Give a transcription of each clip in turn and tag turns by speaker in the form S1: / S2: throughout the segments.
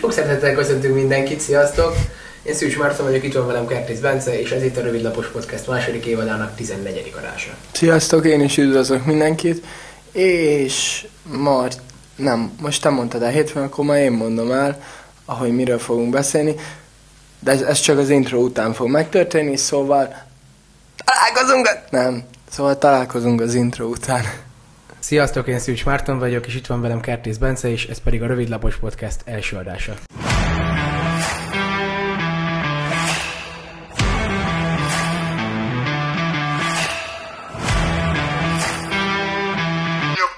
S1: Sok szeretettel köszöntünk mindenkit, sziasztok! Én Szűcs Márton vagyok, itt van velem Kertész Bence, és ez itt a Rövidlapos Podcast második évadának 14. adása.
S2: Sziasztok, én is üdvözlök mindenkit, és ma, nem, most te mondtad el hétfőn, akkor ma én mondom el, ahogy miről fogunk beszélni, de ez, ez csak az intro után fog megtörténni, szóval találkozunk, nem, szóval találkozunk az intro után.
S1: Sziasztok, én Szűcs Márton vagyok, és itt van velem Kertész Bence, és ez pedig a Rövidlapos Podcast első adása.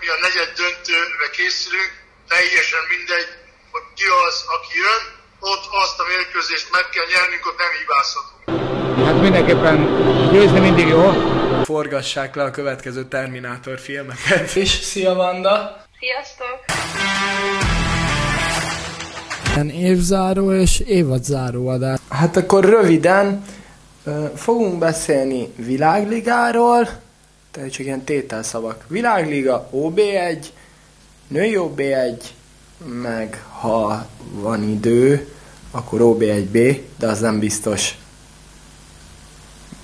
S3: mi a negyed döntőre készülünk, teljesen mindegy, hogy ki az, aki jön, ott azt a mérkőzést meg kell nyernünk, ott nem hibázhatunk.
S4: Hát mindenképpen győzni mindig jó.
S2: Forgassák le a következő Terminátor filmeket. És szia Vanda!
S5: Sziasztok!
S6: Ilyen évzáró és évadzáró adás.
S2: Hát akkor röviden fogunk beszélni világligáról, tehát csak ilyen tételszavak. Világliga OB1, női OB1, meg ha van idő, akkor OB1B, de az nem biztos.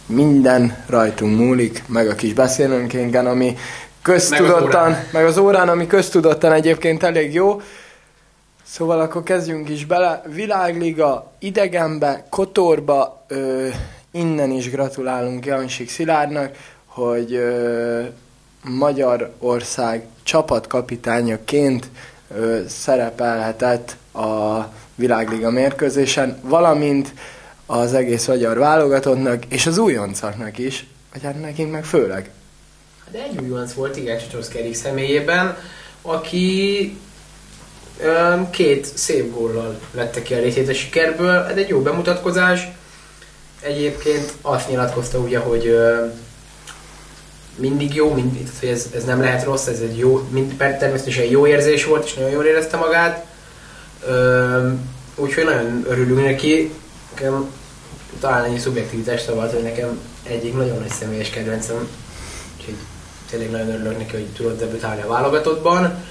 S2: Minden rajtunk múlik, meg a kis beszélőnkénken, ami köztudottan,
S1: órán.
S2: meg az órán, ami köztudottan egyébként elég jó. Szóval akkor kezdjünk is bele. Világliga, idegenbe, Kotorba, ö, innen is gratulálunk Jansik Szilárdnak, hogy ö, Magyarország csapatkapitányaként ö, szerepelhetett a Világliga mérkőzésen, valamint az egész magyar válogatottnak, és az újoncaknak is, vagy hát nekünk meg főleg.
S1: De egy újonc volt, igen, Csicsorszki Erik személyében, aki két szép góllal vette ki a részét a sikerből. Ez egy jó bemutatkozás. Egyébként azt nyilatkozta ugye, hogy mindig jó, mindig, hogy ez, ez nem lehet rossz, ez egy jó, mind, természetesen jó érzés volt, és nagyon jól érezte magát. Úgyhogy nagyon örülünk neki. Nekem talán ennyi szubjektivitás szavalt, hogy nekem egyik nagyon nagy személyes kedvencem, úgyhogy tényleg nagyon örülök neki, hogy tudott debütálni a válogatottban.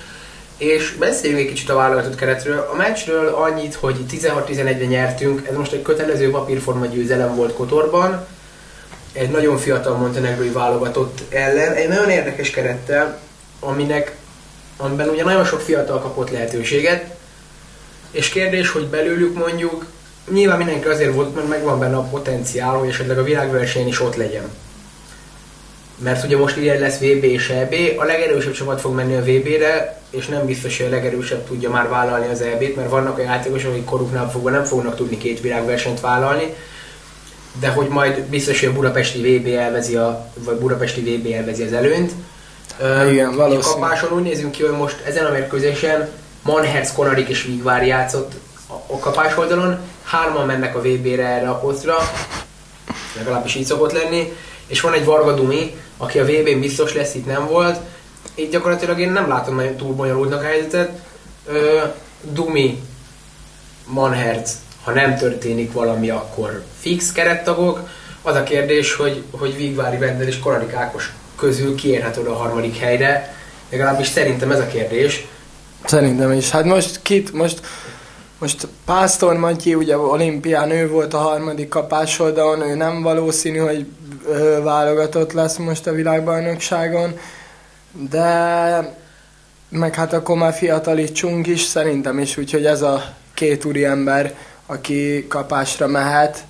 S1: És beszéljünk egy kicsit a válogatott keretről. A meccsről annyit, hogy 16-11-re nyertünk, ez most egy kötelező papírforma győzelem volt Kotorban, egy nagyon fiatal montenegrói válogatott ellen, egy nagyon érdekes kerettel, aminek, amiben ugye nagyon sok fiatal kapott lehetőséget, és kérdés, hogy belőlük mondjuk, nyilván mindenki azért volt, mert megvan benne a potenciál, hogy esetleg a világversenyen is ott legyen. Mert ugye most ilyen lesz VB és EB, a legerősebb csapat fog menni a VB-re, és nem biztos, hogy a legerősebb tudja már vállalni az EB-t, mert vannak olyan játékosok, akik koruknál fogva nem fognak tudni két világversenyt vállalni, de hogy majd biztos, hogy a budapesti VB elvezi, a, vagy budapesti VB elvezi az előnyt.
S2: Igen,
S1: A
S2: valószínű.
S1: kapáson úgy nézünk ki, hogy most ezen a mérkőzésen Manherz, Konarik és Vigvár játszott a, a kapás oldalon, hárman mennek a VB-re erre a posztra, legalábbis így szokott lenni, és van egy Varga Dumi, aki a VB-n biztos lesz, itt nem volt, így gyakorlatilag én nem látom nagyon túl bonyolultnak a helyzetet. Ö, Dumi, Manherz, ha nem történik valami, akkor fix kerettagok. Az a kérdés, hogy, hogy Vigvári Vendel és Korarik Ákos közül kiérhet oda a harmadik helyre. Legalábbis szerintem ez a kérdés.
S2: Szerintem is. Hát most kit, most, most Pásztor Matyi, ugye olimpián ő volt a harmadik kapás oldalon, ő nem valószínű, hogy válogatott lesz most a világbajnokságon, de meg hát akkor már fiatalítsunk is, szerintem is, úgyhogy ez a két úri ember, aki kapásra mehet,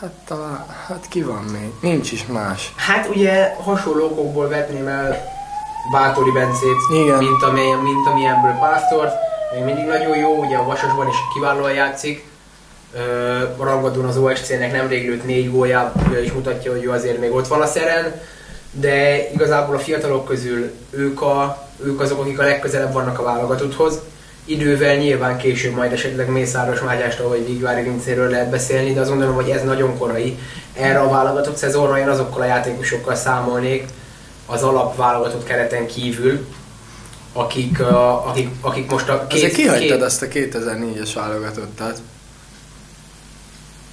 S2: hát, talán, hát ki van még? Nincs is más.
S1: Hát ugye hasonló okokból vetném el Bátori Bencét,
S2: Igen.
S1: mint, amilyen, mint amilyenből Pásztort. Még mindig nagyon jó, ugye a Vasasban is kiválóan játszik. Ö, Rangadón az OSC-nek nemrég lőtt négy góljából is mutatja, hogy ő azért még ott van a szeren. De igazából a fiatalok közül ők, a, ők azok, akik a legközelebb vannak a válogatotthoz. Idővel nyilván később majd esetleg Mészáros Mágyástól vagy Vigvári Vincéről lehet beszélni, de azt gondolom, hogy ez nagyon korai. Erre a válogatott szezonra én azokkal a játékosokkal számolnék az alap válogatott kereten kívül, akik, uh, akik, akik most a két,
S2: Azért kihagytad
S1: két,
S2: azt a 2004-es válogatottat.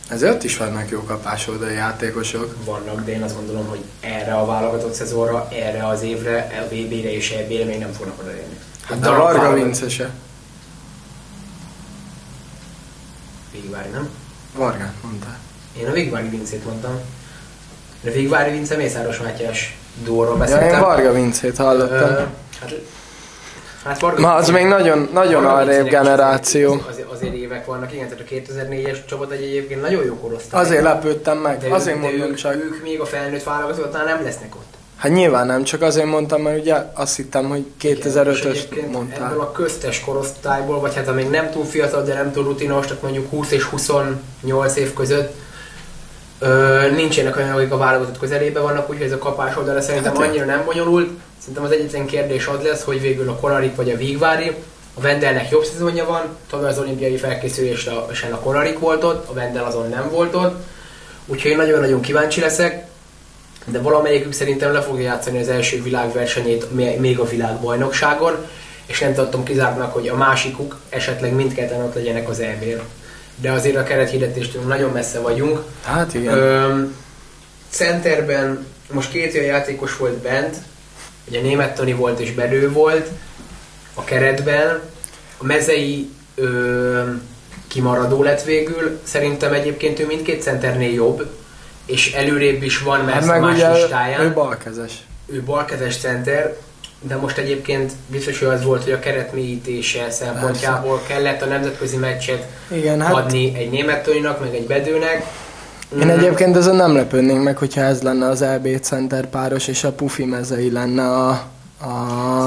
S2: Ezért ott is vannak jó kapásoldali játékosok.
S1: vannak, de én azt gondolom, hogy erre a válogatott szezonra, erre az évre, a VB-re és EB-re még nem fognak odaérni.
S2: Hát a
S1: Darab
S2: Varga Vince se.
S1: Végvári, nem?
S2: Vargát mondtál.
S1: Én a Végvári Vincét mondtam. A Végvári Vince Mészáros Mátyás dóról
S2: Ja,
S1: beszéltem.
S2: én Varga Vincét
S1: Ö,
S2: hallottam.
S1: hát, hát Varga
S2: Ma az még nagyon, nagyon arrébb generáció.
S1: Azért, azért, azért évek vannak, igen, tehát a 2004-es csapat egy egyébként nagyon jó korosztály.
S2: Azért lepődtem meg,
S1: de
S2: azért
S1: ők, de
S2: mondom
S1: ők,
S2: csak.
S1: ők még a felnőtt válogatottnál nem lesznek ott.
S2: Hát nyilván nem, csak azért mondtam, mert ugye azt hittem, hogy
S1: És
S2: 2005-ös
S1: egyébként Ebből
S2: mondtál.
S1: a köztes korosztályból, vagy hát még nem túl fiatal, de nem túl rutinos, tehát mondjuk 20 és 28 év között ö, nincsenek olyanok, akik a válogatott közelében vannak, úgyhogy ez a kapás oldala szerintem
S2: Hát,
S1: annyira nem bonyolult. Szerintem az egyetlen kérdés az lesz, hogy végül a Konarik vagy a Vígvári. A Vendelnek jobb szezonja van, tavaly az olimpiai felkészülésen a Konarik volt ott, a Vendel azon nem volt ott. Úgyhogy én nagyon-nagyon kíváncsi leszek de valamelyikük szerintem le fogja játszani az első világversenyét még- még a világbajnokságon, és nem tartom kizártnak, hogy a másikuk esetleg mindketten ott legyenek az EB-n. De azért a kerethirdetéstől nagyon messze vagyunk.
S2: Hát igen.
S1: Öm, centerben most két olyan játékos volt bent, ugye német Toni volt és Bedő volt a keretben, a mezei öm, kimaradó lett végül, szerintem egyébként ő mindkét centernél jobb, és előrébb is van, mert
S2: hát meg
S1: más
S2: ugye
S1: listáján.
S2: ő balkezes.
S1: Ő balkezes center, de most egyébként biztos, hogy az volt, hogy a keret mélyítése szempontjából kellett a nemzetközi meccset
S2: Igen,
S1: hát... adni egy német Toninak, meg egy bedőnek.
S2: én
S1: Mm,
S2: egyébként ezen nem lepődnénk meg, hogyha ez lenne az EB center páros, és a Pufi mezei lenne a, a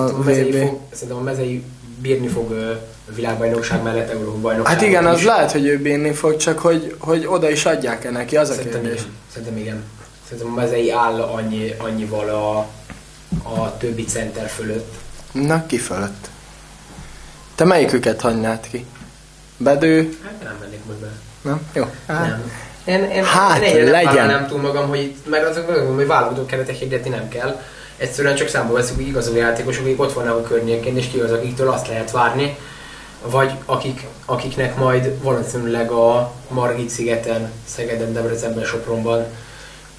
S1: a
S2: VB.
S1: szerintem a mezei bírni fog a világbajnokság mellett Európa bajnokság.
S2: Hát igen, az lehet, hogy ő bírni fog, csak hogy, hogy oda is adják-e neki, az a
S1: Szerintem
S2: kérdés.
S1: igen. Szerintem igen. Szerintem a mezei áll annyi, annyival a, a többi center fölött.
S2: Na, ki fölött? Te melyiküket hagynád ki? Bedő?
S1: Hát nem mennék most be.
S2: Nem? Jó.
S1: Nem. Én, én,
S2: Hát,
S1: én
S2: legyen.
S1: nem nem túl magam, hogy itt, mert azok mondom, hogy válogatott keretek hirdetni nem kell. Egyszerűen csak számba veszünk, hogy igazoló játékosok, akik ott vannak a környékén, és ki az, akiktől azt lehet várni, vagy akik, akiknek majd valószínűleg a Margit szigeten, Szegeden, Debrecenben, Sopronban,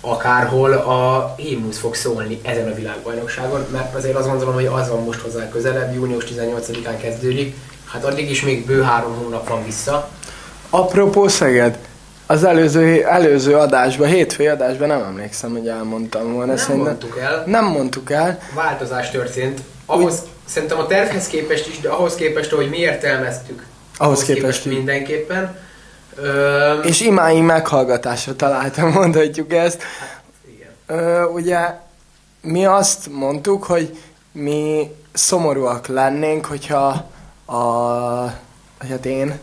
S1: akárhol a himnusz fog szólni ezen a világbajnokságon, mert azért azt gondolom, hogy az van most hozzá közelebb, június 18-án kezdődik, hát addig is még bő három hónap van vissza,
S2: Apropó Szeged, az előző, előző adásban, hétfői adásban nem emlékszem, hogy elmondtam volna.
S1: nem
S2: szerintem-
S1: mondtuk el,
S2: Nem mondtuk el.
S1: változás történt. Ahhoz, szerintem a tervhez képest is, de ahhoz képest, hogy mi értelmeztük.
S2: Ahhoz képest így.
S1: mindenképpen. Ö,
S2: És imái meghallgatásra találtam, mondhatjuk ezt.
S1: igen.
S2: Ö, ugye mi azt mondtuk, hogy mi szomorúak lennénk, hogyha a, hát én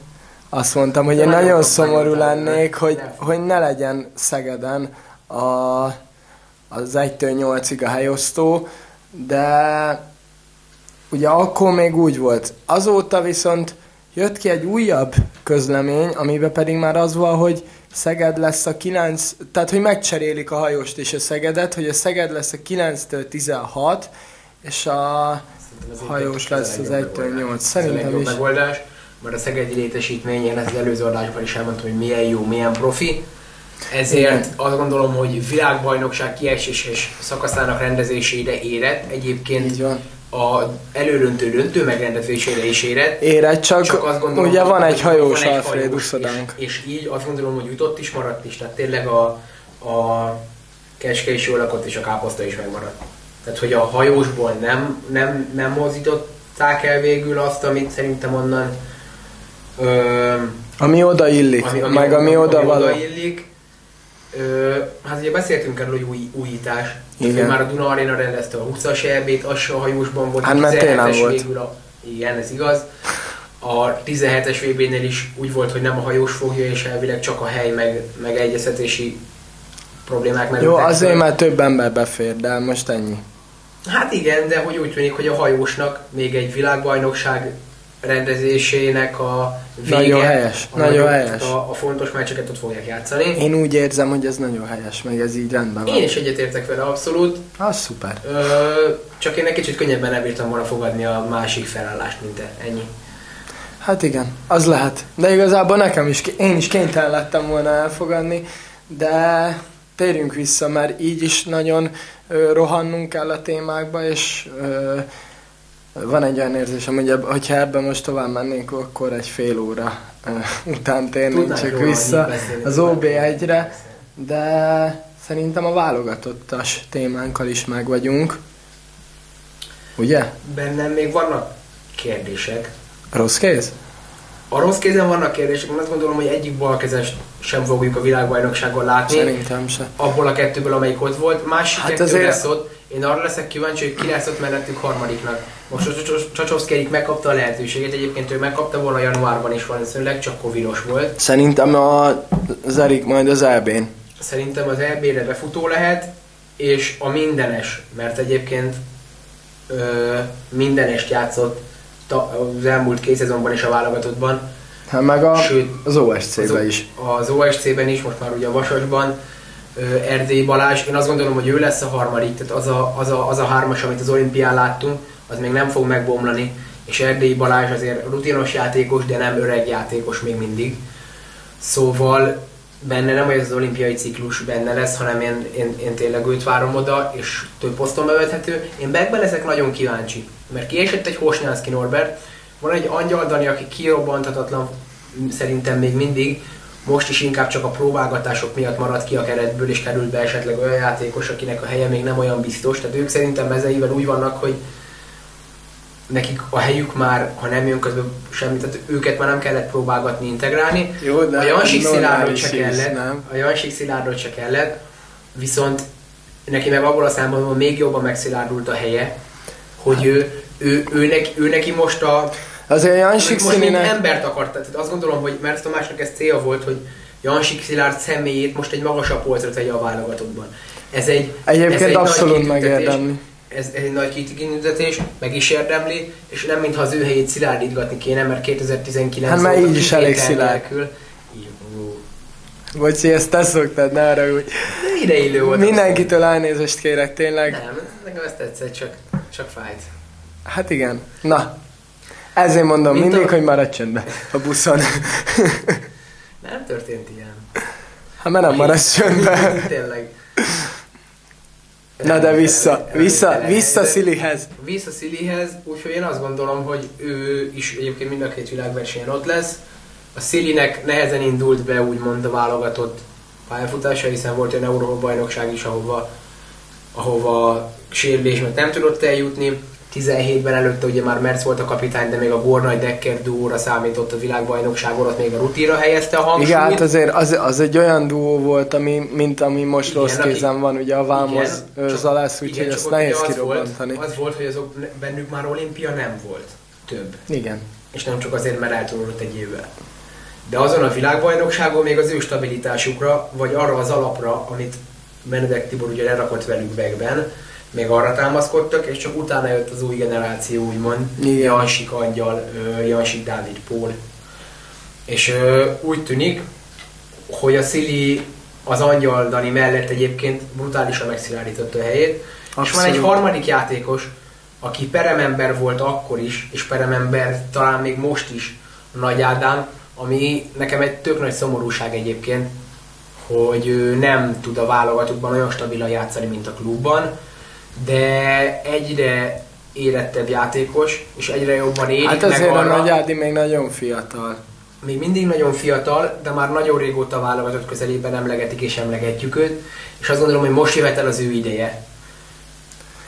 S2: azt mondtam, hogy
S1: De
S2: én
S1: nagyon
S2: nagyon szomorú lennék, hogy,
S1: Nem.
S2: hogy ne legyen Szegeden a, az 1-től 8-ig a helyosztó, de ugye akkor még úgy volt. Azóta viszont jött ki egy újabb közlemény, amiben pedig már az van, hogy Szeged lesz a 9, tehát hogy megcserélik a hajóst és a Szegedet, hogy a Szeged lesz a 9-től 16, és a hajós lesz az
S1: legjobb
S2: 1-től
S1: megoldás.
S2: 8.
S1: Ez a
S2: Szerintem is.
S1: megoldás, mert a szegedi létesítmény, én ezt az előző adásban is elmondtam, hogy milyen jó, milyen profi. Ezért
S2: Igen.
S1: azt gondolom, hogy világbajnokság kieséses szakaszának rendezésére érett. Egyébként. A előröntő döntő megrendezésére is érett.
S2: Érett, csak,
S1: Csak azt gondolom,
S2: ugye van egy hajós
S1: van
S2: Alfred uszodánk.
S1: És, és, így azt gondolom, hogy jutott is, maradt is. Tehát tényleg a, a keske is jól lakott, és a káposzta is megmaradt. Tehát, hogy a hajósból nem, nem, nem mozdították el végül azt, amit szerintem onnan ö,
S2: Ami oda illik, ami, ami meg ami oda való.
S1: odaillik. Ö, hát ugye beszéltünk erről, hogy új, újítás.
S2: Igen.
S1: már a Duna Arena rendezte a 20-as EB-t, az se a hajósban volt.
S2: Hát,
S1: a
S2: mert télen
S1: 17-es
S2: volt.
S1: Végül a, igen, ez igaz. A 17-es VB-nél is úgy volt, hogy nem a hajós fogja, és elvileg csak a hely meg, meg egyeztetési problémák
S2: Jó,
S1: merültek
S2: azért
S1: föl.
S2: már több ember befér, de most ennyi.
S1: Hát igen, de hogy úgy tűnik, hogy a hajósnak még egy világbajnokság rendezésének a vége,
S2: Nagyon helyes,
S1: a
S2: nagyon
S1: nagyobb-
S2: helyes.
S1: A, a fontos meccseket ott fogják játszani.
S2: Én úgy érzem, hogy ez nagyon helyes, meg ez így rendben van.
S1: Én is egyetértek vele abszolút,
S2: Az szuper.
S1: Ö, csak én egy kicsit könnyebben elbírtam volna fogadni a másik felállást, mint te. Ennyi.
S2: Hát igen, az lehet. De igazából nekem is, én is kénytelen lettem volna elfogadni, de térjünk vissza, mert így is nagyon ö, rohannunk kell a témákba, és ö, Van egy olyan érzésem, hogy ebb, hogyha ebben most tovább mennénk, akkor egy fél óra után térnénk csak vissza az
S1: tudnánk
S2: OB1-re, de szerintem a válogatottas témánkkal is meg vagyunk. Ugye?
S1: Bennem még vannak kérdések.
S2: Rossz kéz?
S1: A rossz kézen vannak kérdések, mert azt gondolom, hogy egyik balkezest sem fogjuk a világbajnokságon látni.
S2: Szerintem se.
S1: Abból a kettőből, amelyik ott volt. Másik
S2: hát
S1: kettő
S2: azért-
S1: lesz ott. Én arra leszek kíváncsi, hogy ki lesz ott mellettük harmadiknak. Most a Csacsovszki megkapta a lehetőséget, egyébként ő megkapta volna januárban is valószínűleg, csak covidos volt.
S2: Szerintem a Zerik majd az EB-n.
S1: Szerintem az EB-re befutó lehet, és a mindenes, mert egyébként ö, mindenest játszott ta, az elmúlt két szezonban is a válogatottban,
S2: Hát meg a,
S1: Sőt,
S2: az OSC-be
S1: az,
S2: is.
S1: Az OSC-ben is, most már ugye a Vasasban, Erdély Balázs, én azt gondolom, hogy ő lesz a harmadik, tehát az a, az a, az a hármas, amit az olimpián láttunk, az még nem fog megbomlani, és Erdély Balázs azért rutinos játékos, de nem öreg játékos még mindig. Szóval benne nem, az olimpiai ciklus benne lesz, hanem én, én, én tényleg őt várom oda, és több poszton bevethető. Én Beckbe leszek nagyon kíváncsi, mert kiesett egy Hosnyánszki Norbert, van egy Angyal Dani, aki kirobbantatatlan szerintem még mindig, most is inkább csak a próbálgatások miatt maradt ki a keretből, és került be esetleg olyan játékos, akinek a helye még nem olyan biztos. Tehát ők szerintem mezeivel úgy vannak, hogy nekik a helyük már, ha nem jön közben semmit, tehát őket már nem kellett próbálgatni, integrálni.
S2: Jó, de
S1: a Jansik Szilárdot se kellett,
S2: nem?
S1: a Jansik Szilárdot se kellett, viszont neki meg abból a számban még jobban megszilárdult a helye, hogy ő, ő, ő, neki, ő neki most a
S2: Azért Jansik
S1: most mint
S2: Szininek...
S1: embert akart, tehát azt gondolom, hogy mert Tamásnak ez célja volt, hogy Jansik Szilárd személyét most egy magasabb polcra tegye a válogatottban. Ez egy,
S2: Egyébként
S1: ez egy
S2: abszolút megérdemli.
S1: Ez egy nagy kitüntetés, meg is érdemli, és nem mintha az ő helyét szilárdítgatni kéne, mert 2019
S2: Hát már így is elég szilárd.
S1: nélkül-.
S2: Bocsi, ezt te szoktad, ne arra úgy.
S1: De ide illő volt.
S2: Mindenkitől elnézést kérek, tényleg.
S1: Nem, nekem ezt tetszett, csak, csak fájt.
S2: Hát igen. Na, ezért mondom
S1: Mint
S2: mindig,
S1: a-
S2: hogy maradj csöndbe a buszon.
S1: Nem történt ilyen.
S2: Hát mert nem maradsz csöndbe.
S1: Tényleg.
S2: Na de vissza, vissza, vissza. Szilihez.
S1: Vissza Szilihez, úgyhogy én azt gondolom, hogy ő is egyébként mind a két világversenyen ott lesz. A Szilinek nehezen indult be úgymond a válogatott pályafutása, hiszen volt olyan Európa bajnokság is, ahova, ahova sérülés miatt nem tudott eljutni. 17-ben előtte ugye már Merc volt a kapitány, de még a Gornay Decker duóra számított a világbajnokságon, ott még a rutinra helyezte a hangsúlyt.
S2: Igen, hát azért az, az egy olyan duó volt, ami, mint ami most
S1: Igen,
S2: rossz kézen van, ugye a Vámoz Zalász, úgyhogy ezt nehéz
S1: az
S2: kirobbantani.
S1: Volt, az volt, hogy azok bennük már olimpia nem volt. Több.
S2: Igen.
S1: és nem csak azért, mert eltolódott egy évvel. De azon a világbajnokságon még az ő stabilitásukra, vagy arra az alapra, amit Benedek Tibor ugye lerakott velük Begben, még arra támaszkodtak, és csak utána jött az új generáció, úgymond,
S2: Igen.
S1: Jansik Angyal, Jansik Dávid Pól. És úgy tűnik, hogy a Szili az Angyal Dani mellett egyébként brutálisan megszilárdította a helyét. És van egy
S2: Abszolút.
S1: harmadik játékos, aki peremember volt akkor is, és peremember talán még most is, a Nagy Ádám, ami nekem egy tök nagy szomorúság egyébként, hogy ő nem tud a válogatottban olyan stabilan játszani, mint a klubban, de egyre érettebb játékos, és egyre jobban érik
S2: Hát
S1: meg
S2: azért a
S1: arra,
S2: Nagy Ádi még nagyon fiatal.
S1: még mindig nagyon fiatal, de már nagyon régóta a válogatott közelében emlegetik és emlegetjük őt, és azt gondolom, hogy most jöhet el az ő ideje.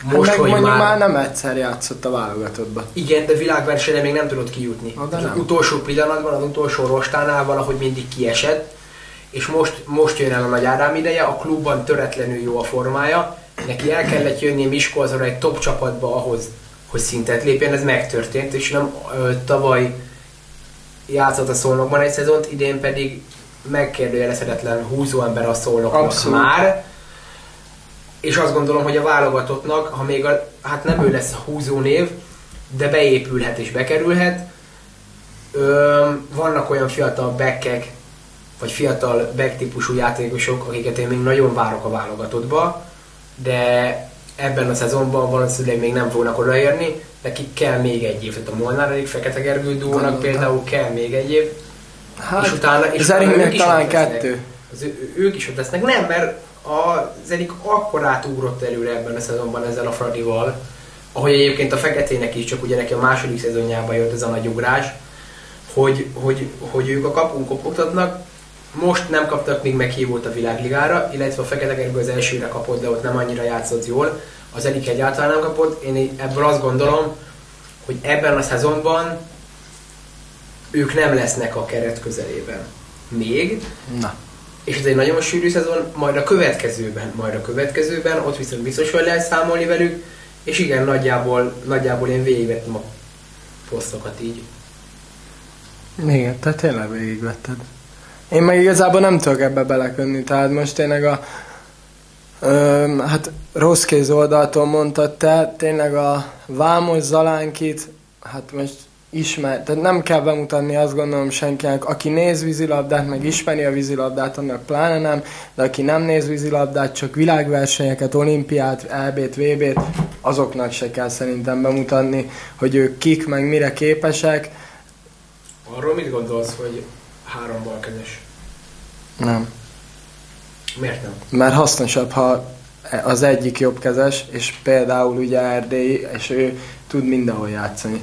S2: Most,
S1: Most,
S2: hát meg
S1: hogy már...
S2: már... nem egyszer játszott a válogatottba.
S1: Igen, de világversenyre még nem tudott kijutni.
S2: Na, de
S1: az utolsó pillanatban, az utolsó rostánál valahogy mindig kiesett, és most, most jön el a Nagy Ádám ideje, a klubban töretlenül jó a formája, neki el kellett jönni Miskolcra egy top csapatba ahhoz, hogy szintet lépjen, ez megtörtént, és nem ö, tavaly játszott a szolnokban egy szezont, idén pedig megkérdőjelezhetetlen húzó ember a szolnoknak
S2: Abszolút.
S1: már, és azt gondolom, hogy a válogatottnak, ha még a, hát nem ő lesz a húzó név, de beépülhet és bekerülhet. Ö, vannak olyan fiatal bekkek, vagy fiatal back típusú játékosok, akiket én még nagyon várok a válogatottba, de ebben a szezonban valószínűleg még nem fognak odaérni, nekik kell még egy év. Tehát a Molnár elég Fekete Gergő
S2: Gondoltam.
S1: például kell még egy év,
S2: Hát,
S1: és utána, és utána ők is
S2: talán kettő.
S1: Az ő, ők is ott lesznek. Nem, mert a Zenik akkor átugrott előre ebben a szezonban ezzel a Fradival, ahogy egyébként a feketének is, csak ugye neki a második szezonjában jött ez a nagy ugrás, hogy, hogy, hogy ők a kapun kopogtatnak, most nem kaptak még meghívót a világligára, illetve a Fekete az elsőre kapott, de ott nem annyira játszott jól. Az Erik egyáltalán nem kapott. Én ebből azt gondolom, hogy ebben a szezonban ők nem lesznek a keret közelében. Még.
S2: Na.
S1: És ez egy nagyon sűrű szezon, majd a következőben, majd a következőben, ott viszont biztos, hogy lehet számolni velük, és igen, nagyjából, nagyjából én végigvettem a posztokat így.
S2: Igen, te tényleg végigvetted. Én meg igazából nem tudok ebbe belekönni, tehát most tényleg a ö, hát rossz kéz oldaltól mondtad te, tényleg a Vámos Zalánkit, hát most ismer, tehát nem kell bemutatni azt gondolom senkinek, aki néz vízilabdát, meg ismeri a vízilabdát, annak pláne nem, de aki nem néz vízilabdát, csak világversenyeket, olimpiát, EB-t, VB-t, azoknak se kell szerintem bemutatni, hogy ők kik, meg mire képesek.
S1: Arról mit gondolsz, hogy három balkezes?
S2: Nem.
S1: Miért nem?
S2: Mert hasznosabb, ha az egyik jobbkezes, és például ugye Erdély, és ő tud mindenhol játszani.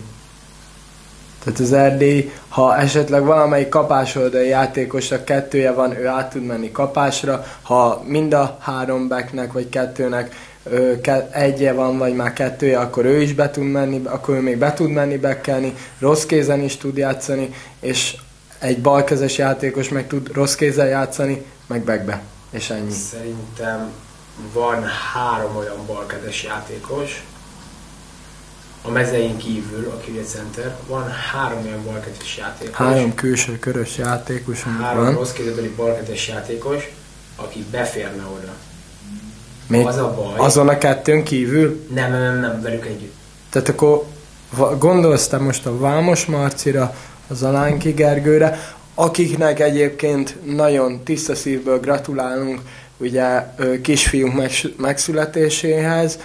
S2: Tehát az Erdély, ha esetleg valamelyik kapásoldali játékosnak kettője van, ő át tud menni kapásra, ha mind a három backnek vagy kettőnek ö, egye van, vagy már kettője, akkor ő is be tud menni, akkor ő még be tud menni bekkelni, rossz kézen is tud játszani, és egy balkezes játékos meg tud rossz kézzel játszani, meg backbe. És ennyi.
S1: Szerintem van három olyan balkezes játékos, a mezein kívül, aki ugye center, van három olyan balkezes játékos.
S2: Három külső körös játékosunk
S1: három
S2: van.
S1: rossz kézbeli balkezes játékos, aki beférne oda.
S2: Még
S1: Az a baj.
S2: azon a kettőn kívül?
S1: Nem, nem, nem, nem, velük együtt.
S2: Tehát akkor gondolsz te most a Vámos Marcira, az Alánki Gergőre, akiknek egyébként nagyon tiszta szívből gratulálunk ugye kisfiunk megs- megszületéséhez,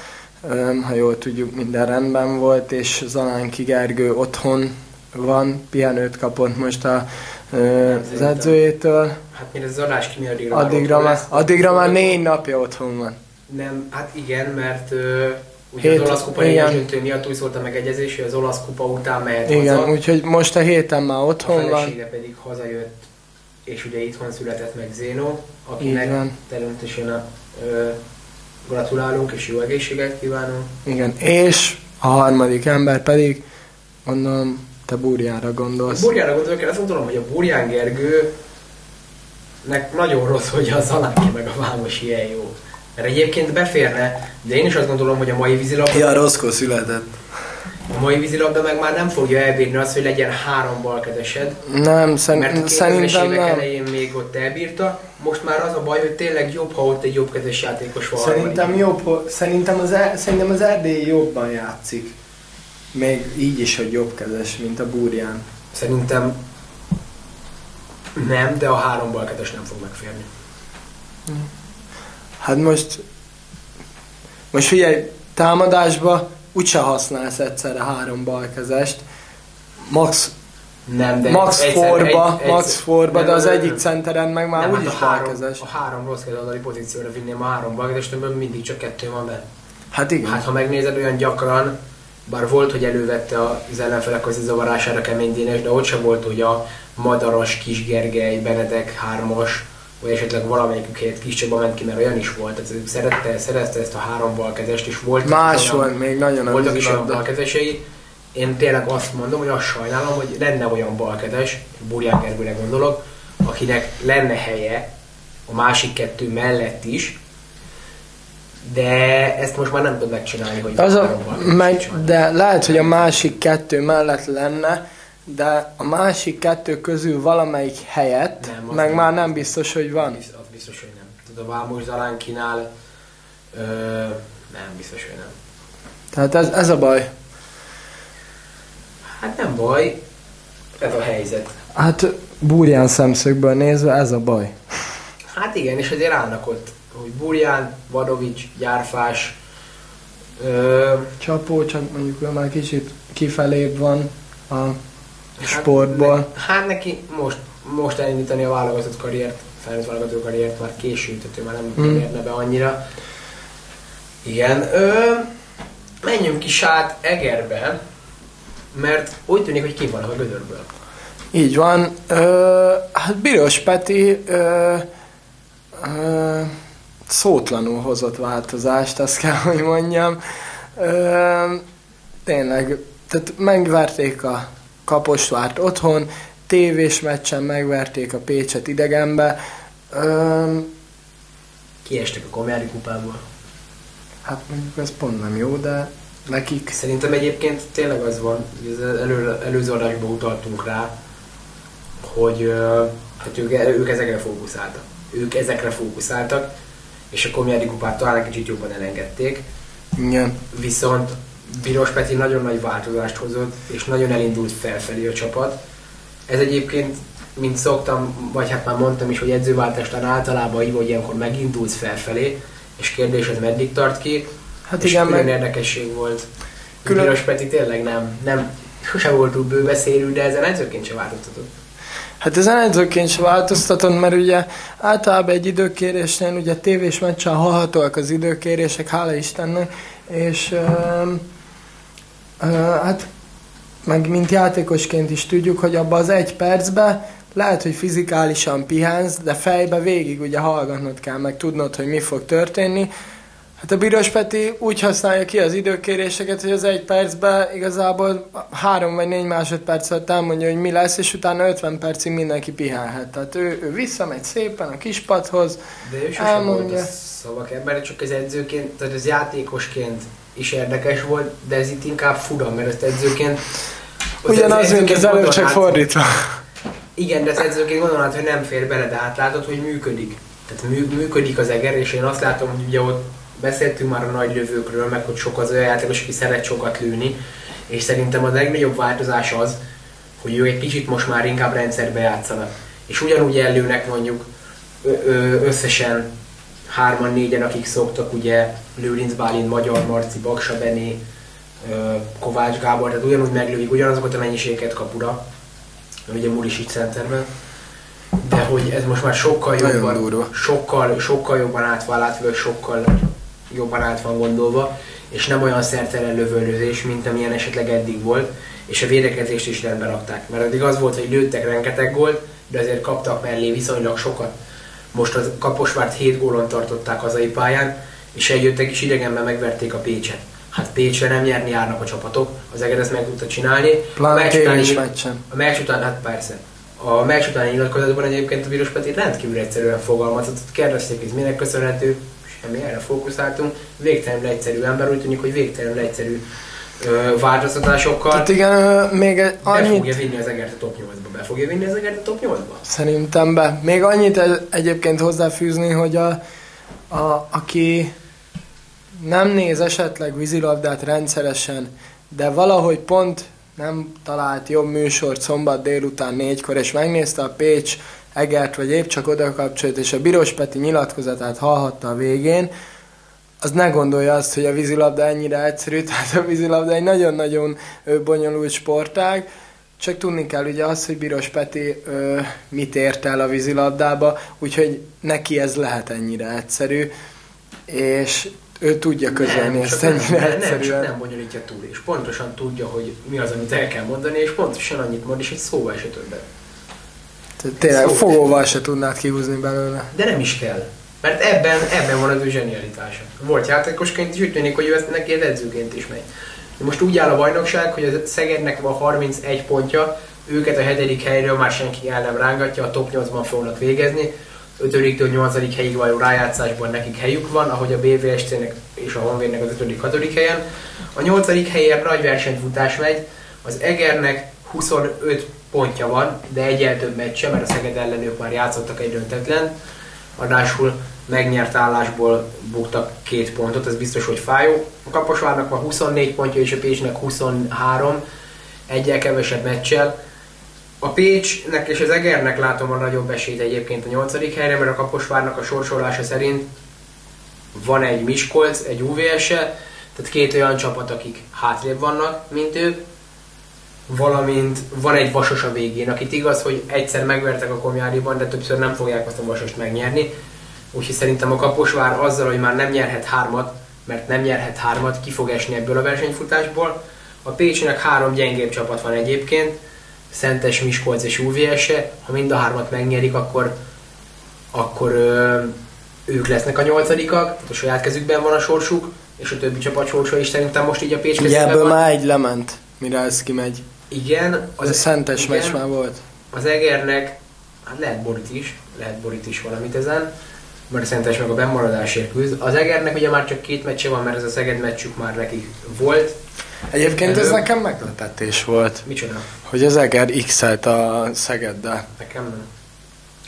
S2: ha jól tudjuk, minden rendben volt, és Zalánki Gergő otthon van, pihenőt kapott most a, ö, az edzőjétől.
S1: Hát mire az adás kimi addigra,
S2: Addigra már,
S1: lesz.
S2: addigra már négy napja otthon van.
S1: Nem, hát igen, mert ö, ugye
S2: Hét-
S1: az olasz kupa
S2: igen.
S1: miatt úgy szólt a megegyezés, hogy az olasz kupa után mehet
S2: Igen,
S1: haza.
S2: úgyhogy most a héten már
S1: A
S2: otthon van.
S1: felesége pedig hazajött, és ugye itthon született meg Zéno, akinek természetesen a, ö, gratulálunk és jó egészséget kívánunk.
S2: Igen, és a harmadik ember pedig, mondom, te Burjára gondolsz.
S1: Burjára gondolok, én azt gondolom, hogy a Burján Gergő nek nagyon rossz, hogy a Zaláki meg a Vámos ilyen jó. Mert egyébként beférne, de én is azt gondolom, hogy a mai vízilabda,
S2: rosszkor született.
S1: a mai vízilabda meg már nem fogja elbírni azt, hogy legyen három balkedesed.
S2: Nem,
S1: Mert a
S2: szer-
S1: 2000-es
S2: szerintem
S1: évek
S2: nem.
S1: elején még ott elbírta, most már az a baj, hogy tényleg jobb, ha ott egy jobbkezes játékos van.
S2: Szerintem jobb, szerintem az, Er- szerintem az Erdély jobban játszik. Még így is, hogy jobbkezes, mint a Burján.
S1: Szerintem nem, de a három balkedes nem fog megférni.
S2: Hát most, most figyelj, támadásba úgyse használsz egyszerre három balkezest. Max,
S1: Nem, de
S2: max
S1: egyszer-
S2: forba,
S1: egy-
S2: max
S1: egyszer-
S2: forba,
S1: nem,
S2: de az
S1: nem,
S2: egyik centeren meg már
S1: nem,
S2: úgyis
S1: hát
S2: balkezes.
S1: a három rossz kezeladali pozícióra vinném a három balkezest, amiben mindig csak kettő van be.
S2: Hát igen.
S1: Hát ha megnézed olyan gyakran, bár volt, hogy elővette az ellenfelek az zavarására kemény Dénes, de ott sem volt, hogy a Madaras, Kis Gergely, Benedek, Hármas, vagy esetleg valamelyikük helyett Kis Csaba ment ki, mert olyan is volt. Tehát ő szerette, szerezte ezt a három balkezest, és volt
S2: Más volt még nagyon a
S1: voltak is olyan balkezesei. Én tényleg azt mondom, hogy azt sajnálom, hogy lenne olyan balkezes, Burján Gergőre gondolok, akinek lenne helye a másik kettő mellett is, de ezt most már nem tud megcsinálni, hogy
S2: Az a, meg, de lehet, hogy a másik kettő mellett lenne, de a másik kettő közül valamelyik helyett,
S1: Nem,
S2: meg
S1: nem.
S2: már nem biztos, hogy van.
S1: Az biztos, hogy nem. Tudod, a Vámos Zalánkinál ö, nem, biztos, hogy nem.
S2: Tehát ez, ez a baj.
S1: Hát nem baj, ez a helyzet.
S2: Hát Burján szemszögből nézve ez a baj.
S1: Hát igen, és azért állnak ott, hogy Burján, Vadovics, Gyárfás, ö,
S2: Csapó csak mondjuk ő már kicsit kifelébb van a sportból.
S1: Ne, hát neki most, most elindítani a válogatott karriert, felnőtt válogató karriert már késő, tehát ő már nem
S2: Hmm.
S1: érne be annyira. Igen, ö, menjünk is át Egerbe, mert úgy tűnik, hogy ki van a gödörből.
S2: Így van. Ö, hát Biros Peti ö, ö, szótlanul hozott változást, azt kell, hogy mondjam. Ö, tényleg, tehát megverték a Kaposvárt otthon, tévés meccsen megverték a Pécset idegenbe. Ö,
S1: Kiestek a Komjári kupából.
S2: hát mondjuk ez pont nem jó, de nekik
S1: Szerintem egyébként tényleg az van, az elő, előző adásban utaltunk rá, hogy hát ők, ők ezekre fókuszáltak. Ők ezekre fókuszáltak, és a Komjádi kupát talán egy kicsit jobban elengedték.
S2: igen,
S1: Viszont Piros Peti nagyon nagy változást hozott, és nagyon elindult felfelé a csapat. Ez egyébként, mint szoktam, vagy hát már mondtam is, hogy edzőváltástán általában így, hogy ilyenkor megindulsz felfelé, és kérdés, ez meddig tart ki.
S2: Hát
S1: és
S2: igen,
S1: külön
S2: meg-
S1: érdekesség volt.
S2: Külön-.
S1: Piros Peti tényleg nem, nem, sose volt túl bőbeszélő, de ezen edzőként sem változtatott.
S2: Hát ezen edzőként sem változtatott, mert ugye általában egy időkérésnél ugye tévés meccsen hallhatóak az időkérések, hála Istennek, és ö, hát meg mint játékosként is tudjuk, hogy abban az egy percben lehet, hogy fizikálisan pihensz, de fejbe végig ugye hallgatnod kell, meg tudnod, hogy mi fog történni. Hát a Bíros Peti úgy használja ki az időkéréseket, hogy az egy percben igazából három vagy négy másodperc alatt elmondja, hogy mi lesz, és utána 50 percig mindenki pihenhet. Tehát ő, ő visszamegy szépen a kispadhoz,
S1: De ő sosem
S2: Elmondja.
S1: volt a szavak ember, csak az edzőként, tehát az játékosként is érdekes volt, de ez itt inkább fura, mert ezt edzőként... az
S2: ugyanaz, mint az előbb, csak fordítva.
S1: Igen, de ezt edzőként gondolnád, hogy nem fér bele, de hát látod, hogy működik. Tehát mű, működik az eger, és én azt látom, hogy ugye ott beszéltünk már a nagy lövőkről, meg hogy sok az olyan játékos, aki szeret sokat lőni, és szerintem a legnagyobb változás az, hogy ők egy kicsit most már inkább rendszerbe játszanak. És ugyanúgy ellőnek mondjuk összesen hárman, négyen, akik szoktak, ugye Lőrinc Bálint, Magyar Marci, Baksa Bené, Kovács Gábor, tehát ugyanúgy meglövik ugyanazokat a mennyiségeket kapura, ugye Murisic centerben, de hogy ez most már sokkal
S2: Nagyon
S1: jobban,
S2: durva.
S1: sokkal, sokkal jobban át van látva, és sokkal jobban át van gondolva, és nem olyan szertelen lövöldözés, mint amilyen esetleg eddig volt, és a védekezést is rendbe rakták. Mert addig az volt, hogy lőttek rengeteg gólt, de azért kaptak mellé viszonylag sokat. Most a Kaposvárt 7 gólon tartották hazai pályán, és eljöttek is idegenben megverték a Pécset. Hát Pécsre nem nyerni járnak a csapatok, az Eger ezt meg tudta csinálni.
S2: Pláne
S1: A meccs utáni-
S2: meccsen.
S1: a meccs után, hát persze. A meccs utáni nyilatkozatban egyébként a Vírus Peti rendkívül egyszerűen fogalmazott. Kérdezték, hogy ez minek köszönhető, semmi, erre fókuszáltunk. Végtelenül egyszerű ember, úgy tűnik, hogy végtelenül egyszerű ö, változtatásokkal.
S2: Tehát igen, még egy-
S1: Be
S2: annyit
S1: fogja vinni az egert a top 8-ba. Be fogja vinni az egert a top 8-ba.
S2: Szerintem be. Még annyit egyébként hozzáfűzni, hogy a, a, aki nem néz esetleg vízilabdát rendszeresen, de valahogy pont nem talált jobb műsort szombat délután négykor, és megnézte a Pécs Egert, vagy épp csak oda kapcsolat, és a Biros Peti nyilatkozatát hallhatta a végén, az ne gondolja azt, hogy a vízilabda ennyire egyszerű, tehát a vízilabda egy nagyon-nagyon bonyolult sportág, csak tudni kell ugye azt, hogy Biros Peti ö, mit ért el a vízilabdába, úgyhogy neki ez lehet ennyire egyszerű, és ő tudja közölni ezt
S1: csak
S2: ennyire
S1: nem, nem, csak
S2: egyszerűen.
S1: nem bonyolítja túl, és pontosan tudja, hogy mi az, amit el kell mondani, és pontosan annyit mond, és egy szóval se többet.
S2: Tehát Tényleg
S1: Szó-
S2: fogóval se tudnád kihúzni belőle.
S1: De nem is kell. Mert ebben, ebben van az ő zsenialitása. Volt játékosként is, úgy tűnik, hogy ő ezt neki egy edzőként is megy. Most úgy áll a bajnokság, hogy a Szegednek van 31 pontja, őket a hetedik helyről már senki el nem rángatja, a top 8-ban fognak végezni. 5-től 8. helyig való rájátszásban nekik helyük van, ahogy a BVSC-nek és a Honvédnek az 5.-6. helyen. A 8. helyért nagy versenyfutás megy, az Egernek 25 pontja van, de egyel több meccse, mert a Szeged ellen ők már játszottak egy döntetlen. Adásul megnyert állásból buktak két pontot, ez biztos, hogy fájó. A Kaposvárnak van 24 pontja, és a Pécsnek 23, egyel kevesebb meccsel. A Pécsnek és az Egernek látom a nagyobb esélyt egyébként a 8. helyre, mert a Kaposvárnak a sorsolása szerint van egy Miskolc, egy UVS-e, tehát két olyan csapat, akik hátrébb vannak, mint ők, valamint van egy vasos a végén, akit igaz, hogy egyszer megvertek a Komjáriban, de többször nem fogják azt a vasost megnyerni. Úgyhogy szerintem a Kaposvár azzal, hogy már nem nyerhet hármat, mert nem nyerhet hármat, ki fog esni ebből a versenyfutásból. A Pécsnek három gyengébb csapat van egyébként, Szentes, Miskolc és UVS, -e. ha mind a hármat megnyerik, akkor, akkor ö, ők lesznek a nyolcadikak, tehát a saját kezükben van a sorsuk, és a többi csapat sorsa is szerintem most így a Pécs
S2: Ugye ebből
S1: van.
S2: már egy lement, mire ez kimegy.
S1: Igen,
S2: Az a szentes
S1: igen,
S2: meccs már volt.
S1: Az Egernek, hát lehet Borit is, lehet Borit is valamit ezen, mert a Szentes meg a bemaradásért küzd. Az Egernek ugye már csak két meccse van, mert ez a Szeged meccsük már nekik volt.
S2: Egyébként ez
S1: Előbb-
S2: nekem meglepetés volt,
S1: Micsoda?
S2: hogy az Eger x a Szegeddel.
S1: Nekem nem.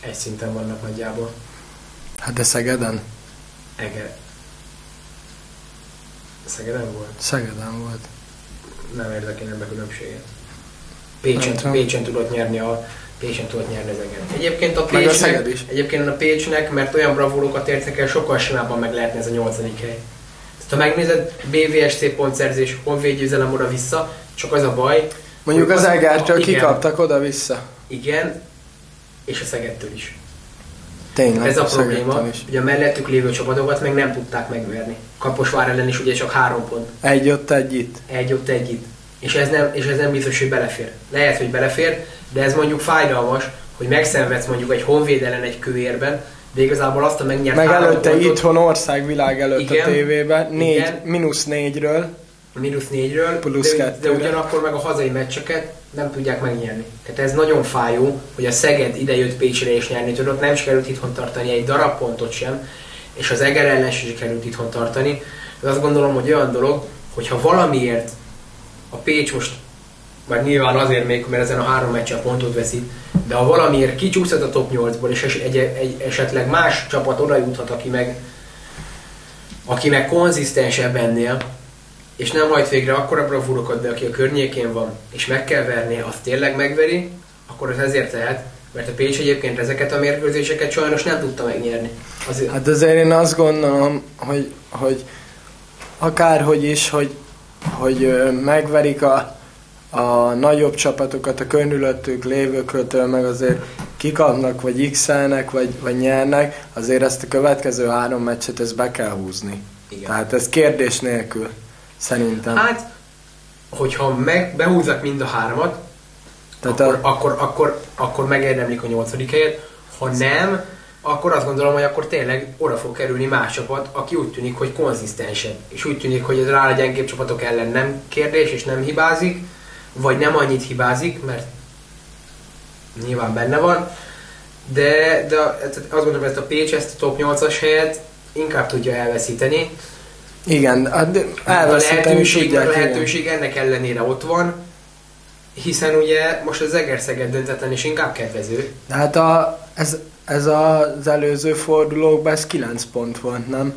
S1: Egy szinten vannak nagyjából.
S2: Hát de Szegeden?
S1: Eger. Szegeden volt?
S2: Szegeden volt.
S1: Nem érdekel ebbe különbséget. Pécsen. Pécsen tudott nyerni a Pécsen tudott nyerni az Eger. Egyébként a
S2: a
S1: Pécsnek,
S2: Szeged is.
S1: egyébként a Pécsnek, mert olyan bravúrokat értek el, sokkal simábban meg lehetne ez a nyolcadik hely. Tehát ha megnézed, BVSC pontszerzés, Honvéd győzelem oda-vissza, csak az a baj,
S2: Mondjuk az Egertől
S1: igen,
S2: kikaptak oda-vissza.
S1: Igen, és a Szegedtől is.
S2: Tényleg,
S1: Ez a probléma,
S2: Is.
S1: hogy a mellettük lévő csapatokat meg nem tudták megverni. Kaposvár ellen is ugye csak három pont.
S2: Egy ott, egy itt.
S1: Egy ott, egy itt. És ez, nem, és ez nem biztos, hogy belefér. Lehet, hogy belefér, de ez mondjuk fájdalmas, hogy megszenvedsz mondjuk egy honvéd ellen egy kőérben, de igazából azt a megnyert
S2: Meg előtte
S1: pontot,
S2: itthon országvilág előtt
S1: Igen.
S2: a tévében, négy,
S1: Igen.
S2: mínusz négyről.
S1: mínusz négyről,
S2: Plusz
S1: de, de ugyanakkor meg a hazai meccseket nem tudják megnyerni. Tehát ez nagyon fájó, hogy a Szeged ide jött Pécsre és nyerni tudott, nem sikerült itthon tartani egy darab pontot sem, és az Eger ellen sem sikerült itthon tartani. De azt gondolom, hogy olyan dolog, hogyha valamiért a Pécs most, már nyilván azért még, mert ezen a három meccsen pontot veszi, de ha valamiért kicsúszhat a top 8-ból, és egy, egy, esetleg más csapat oda juthat, aki meg, aki meg konzisztensebb ennél, és nem hajt végre akkora bravúrokat, de aki a környékén van, és meg kell verni, azt tényleg megveri, akkor az ezért lehet, mert a Pécs egyébként ezeket a mérkőzéseket sajnos nem tudta megnyerni. Azért,
S2: Hát azért én azt gondolom, hogy, hogy akárhogy is, hogy, hogy megverik a, a nagyobb csapatokat a körülöttük lévőkötől, meg azért kikapnak, vagy x vagy, vagy nyernek, azért ezt a következő három meccset ezt be kell húzni.
S1: Igen.
S2: Tehát ez kérdés nélkül, szerintem.
S1: Hát, hogyha meg, behúzzak mind a hármat,
S2: Tehát
S1: akkor,
S2: a,
S1: akkor, akkor, akkor megérdemlik a nyolcadik helyet. Ha nem, akkor azt gondolom, hogy akkor tényleg oda fog kerülni más csapat, aki úgy tűnik, hogy konzisztensebb. És úgy tűnik, hogy ez rá a gyengébb csapatok ellen nem kérdés, és nem hibázik, vagy nem annyit hibázik, mert nyilván benne van. De, de azt gondolom, hogy ezt a Pécs, ezt a top 8-as helyet inkább tudja elveszíteni.
S2: igen, hát de
S1: a
S2: elveszíteni
S1: lehetőség, a
S2: igen.
S1: lehetőség ennek ellenére ott van, hiszen ugye most az Egerszeged döntetlen és inkább kedvező.
S2: De Hát a, ez, ez az előző fordulókban ez 9 pont volt, nem?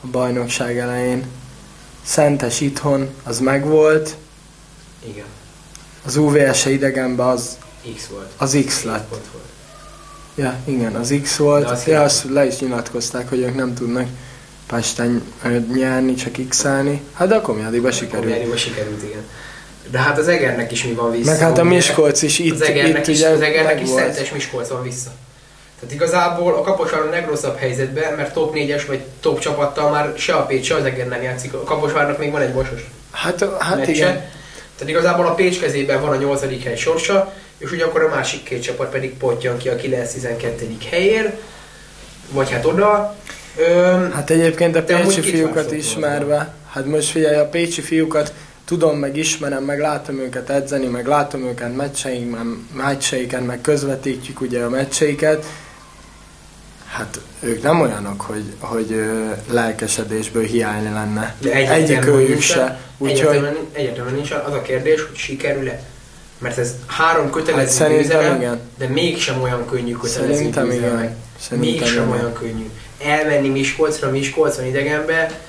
S2: A bajnokság elején. Szentes itthon, az megvolt.
S1: Igen,
S2: Az UVS -e idegenben az,
S1: X volt.
S2: az X lett.
S1: Pont volt.
S2: Ja, igen, az X volt.
S1: De az
S2: ja, azt le is nyilatkozták, hogy ők nem tudnak Pesten nyerni, csak X-elni. Hát de a Komjádiba sikerült.
S1: Komjádiba sikerült, igen. De hát az Egernek is mi van vissza.
S2: Meg hát a? Miskolc is itt,
S1: az Egernek
S2: itt
S1: is,
S2: ugye
S1: az Egernek is. Szentes Miskolc van vissza. Tehát igazából a Kaposvár a legrosszabb helyzetben, mert top 4-es vagy top csapattal már se a Pécs, se az Eger nem játszik. A Kaposvárnak még van egy mosos
S2: Hát, hát
S1: meccse.
S2: igen.
S1: Tehát igazából a Pécs kezében van a 8. hely sorsa, és ugye akkor a másik két csapat pedig potyan ki a 9-12. helyért, vagy hát oda. Öm,
S2: Hát egyébként a pécsi fiúkat ismerve, hát most figyelj, a pécsi fiúkat tudom, meg ismerem, meg látom őket edzeni, meg látom őket meccseiken, meccseiken, meg közvetítjük ugye a meccseiket. Hát ők nem olyanok, hogy, hogy lelkesedésből hiány lenne.
S1: De
S2: Egyik őjük se. Úgyhogy
S1: egyértelműen nincsen. Az a kérdés, hogy sikerül-e. Mert ez három kötelező
S2: Hát
S1: győzelem,
S2: igen.
S1: de mégsem olyan könnyű kötelező
S2: Szerintem
S1: győzelmek.
S2: igen. Szerintem
S1: Mégsem
S2: igen.
S1: olyan könnyű. Elmenni Miskolcra, Miskolcon idegenbe,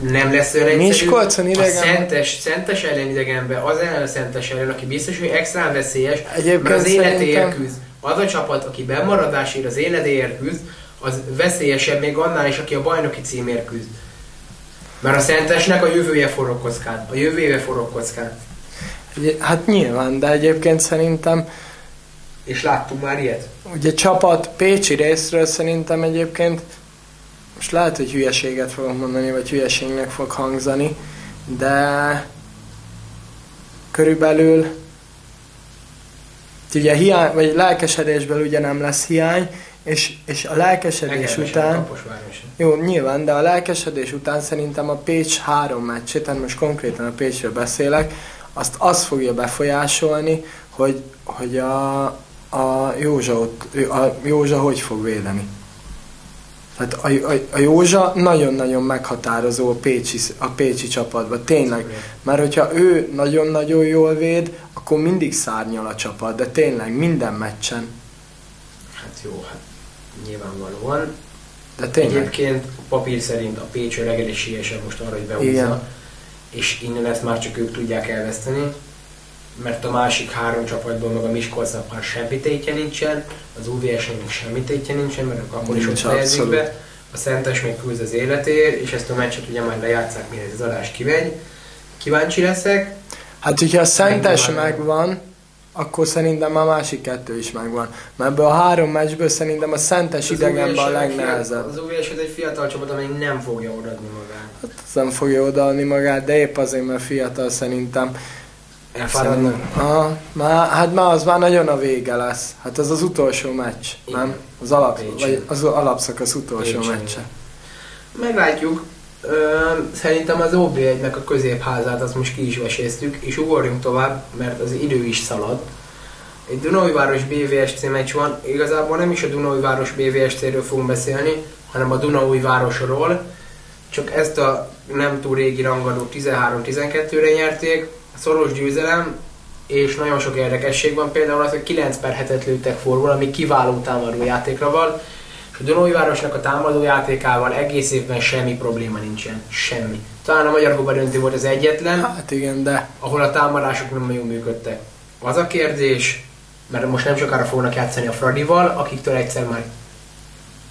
S1: nem lesz olyan egyszerű.
S2: Miskolcon
S1: A
S2: idegenben?
S1: Szentes, Szentes ellen idegenbe, az ellen a Szentes ellen, aki biztos, hogy extrán veszélyes,
S2: Egyébként
S1: mert az életéért küzd. Az a csapat, aki bemaradásért az életéért küzd, az veszélyesebb még annál is, aki a bajnoki címért küzd. Mert a Szentesnek a jövője forog kockán. A jövője forog kockán.
S2: Hát nyilván, de egyébként szerintem
S1: És láttunk már ilyet.
S2: Ugye csapat Pécsi részről szerintem egyébként most lehet, hogy hülyeséget fogok mondani, vagy hülyeségnek fog hangzani, de körülbelül ugye hiány, vagy lelkesedésből ugye nem lesz hiány, és, és a lelkesedés után,
S1: Kaposvárosi.
S2: jó, nyilván, de a lelkesedés után szerintem a Pécs három meccsét, tehát most konkrétan a Pécsről beszélek, azt az fogja befolyásolni, hogy, hogy a, a, Józsa ott, a Józsa hogy fog védeni. Tehát a, a, a Józsa nagyon-nagyon meghatározó a pécsi, a pécsi csapatban, tényleg. Mert hogyha ő nagyon-nagyon jól véd, akkor mindig szárnyal a csapat, de tényleg minden meccsen.
S1: Hát jó, hát nyilvánvalóan.
S2: De tényleg.
S1: Egyébként a papír szerint a Pécs a legesélyesebb most arra, hogy behúzza.
S2: Igen.
S1: És innen ezt már csak ők tudják elveszteni. Mert a másik három csapatból meg a Miskolcnak már semmi tétje nincsen, az UVS-nek még semmi tétje nincsen, mert ők akkor is ott fejezik be. A Szentes még küzd az életéért, és ezt a meccset ugye majd lejátszák, mire ez az adás kimegy. Kíváncsi leszek.
S2: Hát, hogyha a Szentes
S1: Megvan.
S2: akkor szerintem a másik kettő is megvan. Mert ebből a három meccsből szerintem a Szentes
S1: Az
S2: idegenben a legnehezebb.
S1: Az UVS egy fiatal csapat, amely nem fogja odaadni magát.
S2: Hát nem fogja odaadni magát, de épp azért, mert fiatal szerintem.
S1: Elfáradnak.
S2: Aha, már, hát már az már nagyon a vége lesz. Hát ez az utolsó meccs,
S1: Igen.
S2: nem? Az, alap, vagy az alapszakasz utolsó
S1: Pécsen,
S2: meccse.
S1: Meglátjuk. Ö, szerintem az OB1-nek a középházát azt most ki is veséztük, és ugorjunk tovább, mert az idő is szalad. Egy Dunaújváros BVSC meccs van, igazából nem is a Dunaújváros BVSC-ről fogunk beszélni, hanem a Dunaújvárosról. Csak ezt a nem túl régi rangadót 13-12-re nyerték, szoros győzelem, és nagyon sok érdekesség van, például az, hogy 9 per 7-et lőttek forgón, ami kiváló támadó játékra van, és a Dunói-városnak a támadó játékával egész évben semmi probléma nincsen. Semmi. Talán a Magyar Kuba döntő volt az egyetlen,
S2: Hát igen, de
S1: ahol a támadások nem nagyon működtek. Az a kérdés, mert most nem sokára fognak játszani a Fradival, akiktől egyszer már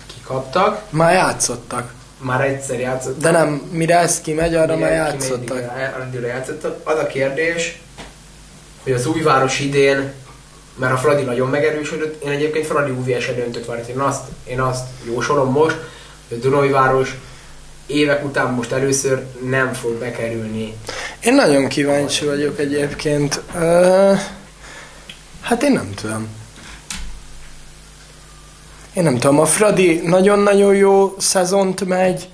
S1: kikaptak,
S2: már játszottak.
S1: Már egyszer játszottak.
S2: De nem, mire ez kimegy, arra már
S1: Mire kimegy,
S2: játszottak.
S1: addigra játszottak. Az a kérdés, hogy az újváros idén, mert a Fradi nagyon megerősödött, én egyébként Fradi UVS-e döntött várt. Én azt, én azt jósolom most, hogy a Dunai város évek után most először nem fog bekerülni.
S2: Én nagyon kíváncsi vagyok egyébként. Ö, hát én nem tudom. Én nem tudom, a Fradi nagyon-nagyon jó szezont megy.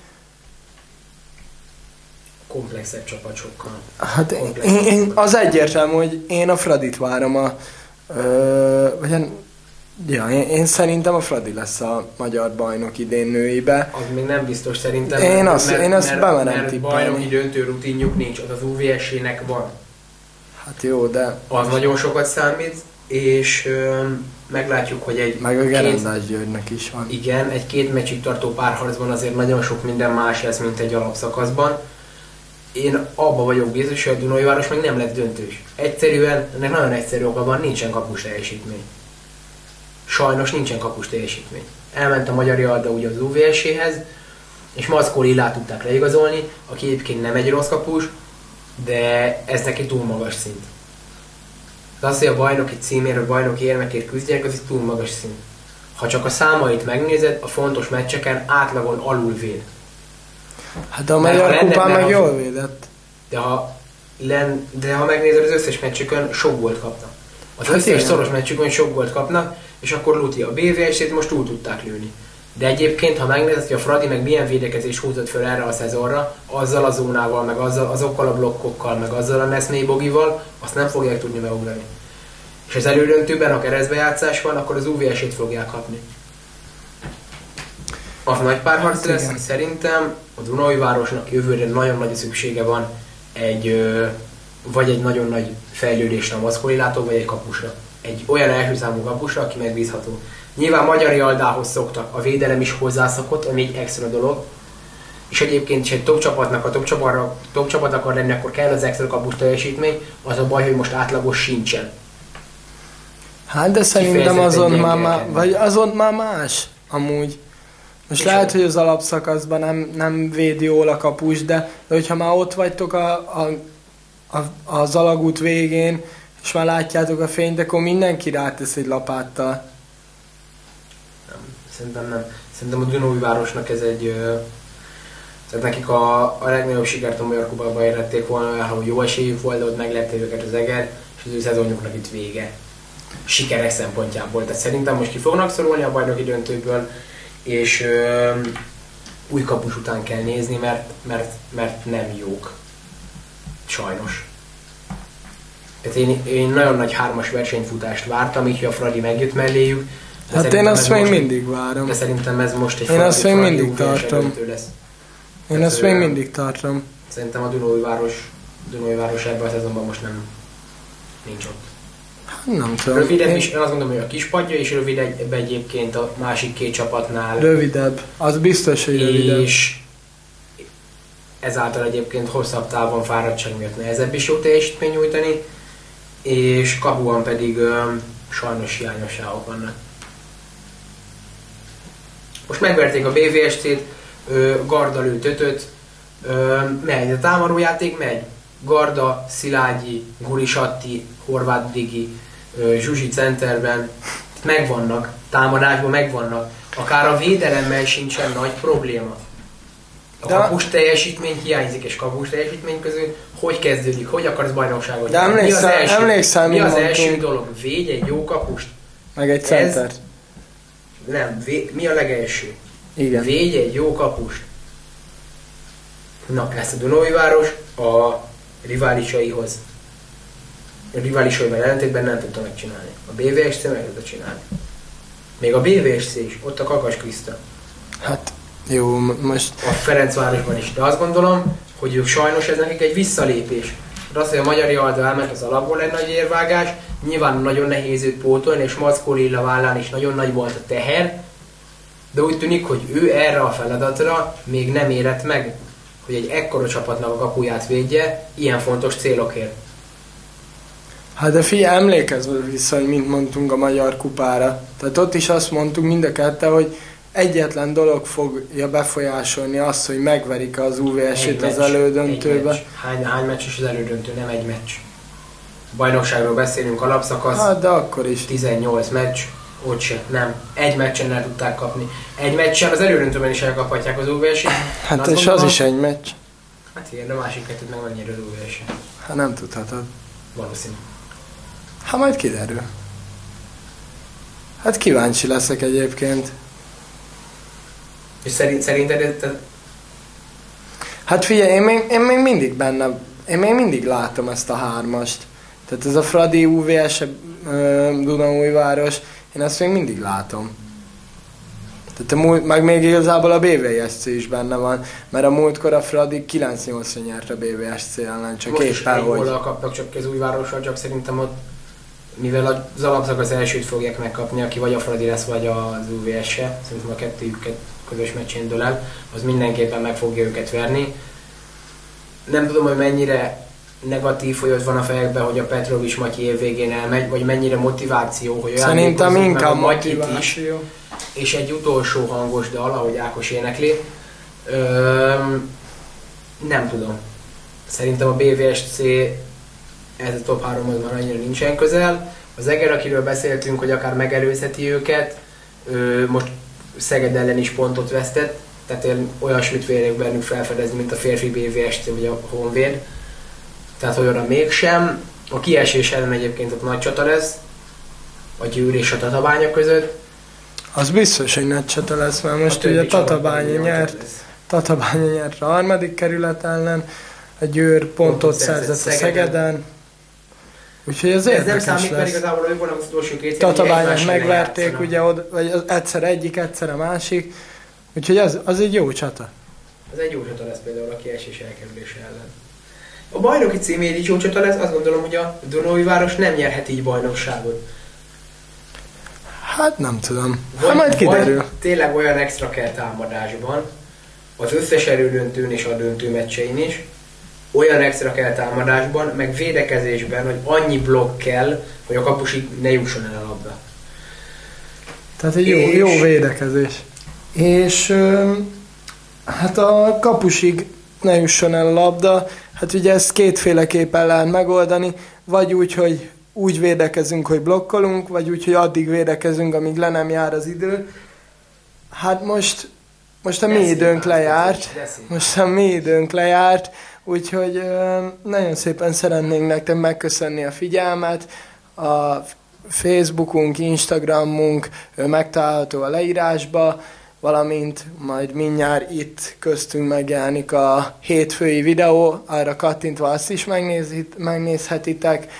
S1: Komplexebb csapat sokkal.
S2: Hát én, én, én, az egyértelmű, hogy én a Fradit várom a... Ö, vagy hát- ja, én, én szerintem a Fradi lesz a magyar bajnok idén nőibe.
S1: Az még nem biztos szerintem.
S2: Én
S1: mert-
S2: azt-
S1: mert,
S2: én azt
S1: mert,
S2: bemerem
S1: mert
S2: tippelni.
S1: bajnoki döntő rutinjuk nincs, az az UVS-ének van.
S2: Hát jó, de
S1: Az nagyon sokat számít, és ö, meglátjuk, hogy egy
S2: meg a Gerendás Györgynek is van.
S1: Igen, egy két meccsig tartó párharcban azért nagyon sok minden más lesz, mint egy alapszakaszban. Én abba vagyok biztos, hogy a Dunai Város meg nem lett döntős. Egyszerűen, ennek nagyon egyszerű oka van, nincsen kapus teljesítmény. Sajnos nincsen kapus teljesítmény. Elment a Magyar Jalda ugye az UVS-hez, és Maszkó Lillát tudták leigazolni, aki egyébként nem egy rossz kapus, de ez neki túl magas szint. De az, hogy a bajnoki címért, vagy bajnoki érmekért küzdjenek, az egy túl magas szint. Ha csak a számait megnézed, a fontos meccseken átlagon alul véd.
S2: Hát de a Magyar Kupán meg
S1: az-
S2: jól védett.
S1: De ha, len, de ha megnézed az összes meccsükön, sok gólt kapnak. Az
S2: Hát
S1: összes szoros meccsükön sok gólt kapnak, és akkor Luti a BVS-ét most túl tudták lőni. De egyébként, ha megnézed, hogy a Fradi meg milyen védekezés húzott föl erre a szezonra, azzal a zónával, meg azzal, azokkal a blokkokkal, meg azzal a Neszmé bogival, azt nem fogják tudni megugrani. És az elődöntőben, ha keresztbejátszás van, akkor az UVS-ét fogják kapni. Az nagy párharc
S2: Hát
S1: lesz,
S2: igen.
S1: szerintem a Dunai városnak jövőre nagyon nagy szüksége van egy, vagy egy nagyon nagy fejlődésre a maszkolilától, vagy egy kapusra. Egy olyan első számú kapusra, aki megbízható. Nyilván Magyar Jaldához szoktak, a védelem is hozzászokott, ami egy extra dolog. És egyébként, is egy top csapatnak, a top, csaparra, top csapat akar lenni, akkor kell az extra kapus teljesítmény. Az a baj, hogy most átlagos sincsen.
S2: Hát de szerintem azon már, má, vagy azon már más, amúgy. Most
S1: És
S2: lehet, hogy az alapszakaszban nem, nem védi jól a kapus, de, de hogyha már ott vagytok a, a, a, az alagút végén, és már látjátok a fényt, akkor mindenki rátesz egy lapáttal.
S1: Szerintem nem. Szerintem a Dunói városnak ez egy... Tehát nekik a, a legnagyobb sikert a Magyar Kupában érhették volna, hogy jó esélyük volt, de ott meglepte őket az Eger, és az ő szezonjuknak itt vége. Sikerek szempontjából. Tehát szerintem most ki fognak szorulni a bajnoki döntőből, és ö, új kapus után kell nézni, mert, mert, mert nem jók. Sajnos. Tehát én, én nagyon nagy hármas versenyfutást vártam, így a Fradi megjött melléjük. De
S2: Hát én azt még
S1: most-
S2: mindig várom.
S1: De szerintem ez most egy
S2: Én azt még mindig tartom.
S1: Lesz.
S2: Én ezt még mindig tartom.
S1: Szerintem a Dunói város, Dunói város ebben a szezonban most nem nincs ott.
S2: Nem tudom.
S1: Rövidebb
S2: Én-
S1: is, én azt gondolom, hogy a kispadja is rövidebb egyébként a másik két csapatnál.
S2: Rövidebb. Az biztos, hogy rövidebb.
S1: és ezáltal egyébként hosszabb távon fáradtság miatt nehezebb is jó teljesítmény nyújtani, és kapuan pedig ö, sajnos hiányosságok vannak. Most megverték a BVST-t, Garda lőtt ötöt, megy, a támadó játék megy. Garda, Szilágyi, Gurisatti, Horváth Digi, Zsuzsi centerben megvannak, támadásban megvannak. Akár a védelemmel sincsen nagy probléma. A
S2: De-
S1: kapus teljesítmény hiányzik, és kapus teljesítmény közül hogy kezdődik, hogy akarsz bajnokságot?
S2: De
S1: nyerni? Mi az első,
S2: emlékszel,
S1: mi
S2: mi
S1: az első dolog? Védj egy jó kapust.
S2: Meg egy
S1: Ez-
S2: center.
S1: Nem, vé, mi a legelső?
S2: Igen.
S1: Védj egy jó kapust. Na, ezt a Dunói város a riválisaihoz, a riválisaival ellentétben nem tudta megcsinálni. A BVSC meg tudta csinálni. Még a BVSC is, ott a Kakas Kriszta.
S2: Hát jó, most
S1: a Ferencvárosban is. De azt gondolom, hogy ők sajnos ez nekik egy visszalépés. De az, hogy a Magyari Alda elment az alapból egy nagy érvágás, nyilván nagyon nehéz őt pótolni, és Mackó Lilla vállán is nagyon nagy volt a teher, de úgy tűnik, hogy ő erre a feladatra még nem érett meg, hogy egy ekkora csapatnak a kapuját védje, ilyen fontos célokért.
S2: Hát de figyelj, emlékezz vissza, hogy mint mondtunk a Magyar Kupára. Tehát ott is azt mondtuk mind a ketten, hogy egyetlen dolog fogja befolyásolni azt, hogy megverik az UVS-t az
S1: meccs,
S2: elődöntőbe.
S1: meccs. Hány, hány meccses az elődöntő, nem egy meccs. Bajnokságról beszélünk, alapszakasz.
S2: Hát de akkor is.
S1: 18 meccs, ott se, nem. Egy meccsen el tudták kapni. Egy meccsen az elődöntőben is elkaphatják az ovs
S2: Hát és az is egy meccs.
S1: Hát igen, de a másik kettőt meg mennyire az ovs
S2: Hát nem tudhatod.
S1: Valószínű.
S2: Hát majd kiderül. Hát kíváncsi leszek egyébként.
S1: És szerint, szerinted te,
S2: Hát figyelj, én még, én még mindig benne, én még mindig látom ezt a hármast. Tehát ez a Fradi UVS Dunaújváros, én ezt még mindig látom. Tehát a múlt, meg még igazából a BVSC is benne van, mert a múltkor a Fradi 9-8 nyert a BVSC ellen, csak
S1: most
S2: éppen hogy.
S1: góllal kaptak csak az új várossal, csak szerintem ott mivel az alapszakasz elsőt fogják megkapni, aki vagy a Fradi lesz, vagy az UVS -e, szerintem a kettőjüket közös meccsén dől el, az mindenképpen meg fogja őket verni. Nem tudom, hogy mennyire negatív folyat van a fejekben, hogy a Petrovics Matyi év végén elmegy, vagy mennyire motiváció, hogy
S2: Szerintem
S1: meg a
S2: inkább
S1: Matyit is,
S2: motiváció.
S1: és egy utolsó hangos dal, ahogy Ákos énekli. Öm, nem tudom. Szerintem a BVSC ez a top 3 az már annyira nincsen közel. Az Eger, akiről beszéltünk, hogy akár megelőzheti őket, ö, most Szeged ellen is pontot vesztett, tehát én olyasmit vélek bennük felfedezni, mint a férfi BVSC vagy a Honvéd. Tehát olyanra mégsem. A kiesés ellen egyébként ott nagy csata lesz, a Győr és a Tatabánya között.
S2: Az biztos, hogy nagy csata lesz, mert most
S1: A
S2: ugye Tatabánya nyert. Tatabánya nyert a harmadik kerület ellen, a Győr pontot szerzett a Szegeden. Úgyhogy ez
S1: Ez nem számít, mert
S2: lesz.
S1: igazából ők voltak az utolsó két hogy
S2: Tatabányát megverték, ugye, oda, vagy egyszer egyik, egyszer a másik. Úgyhogy az, az egy jó csata.
S1: Ez egy jó csata lesz például a kiesés elkerülése ellen. A bajnoki címé is jó csata lesz, azt gondolom, hogy a Dunói város nem nyerhet így bajnokságot.
S2: Hát nem tudom. Hát majd kiderül.
S1: vagy tényleg olyan extra kell támadásban, az összes erődöntőn és a döntő meccsein is, olyan extra kell támadásban, meg védekezésben, hogy annyi blokk kell, hogy a kapusig ne jusson el a labda.
S2: Tehát egy jó,
S1: És-
S2: jó védekezés. És hát a kapusig ne jusson el a labda, hát ugye ezt kétféleképpen lehet megoldani, vagy úgy, hogy úgy védekezünk, hogy blokkolunk, vagy úgy, hogy addig védekezünk, amíg le nem jár az idő. Hát most, most a mi időnk lejárt. Most a mi időnk lejárt, úgyhogy nagyon szépen szeretnénk nektek megköszönni a figyelmet. A Facebookunk, Instagramunk megtalálható a leírásba, valamint majd mindjárt itt köztünk megjelenik a hétfői videó, arra kattintva azt is megnézhetitek,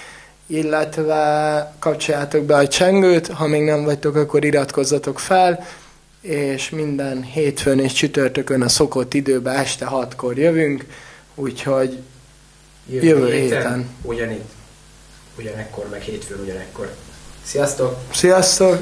S2: illetve kapcsoljátok be a csengőt, ha még nem vagytok, akkor iratkozzatok fel, és minden hétfőn és csütörtökön a szokott időben este 6-kor jövünk, úgyhogy Jövő héten.
S1: Ugyanitt. Ugyanekkor, meg hétfőn ugyanekkor. Sziasztok!
S2: sziasztok!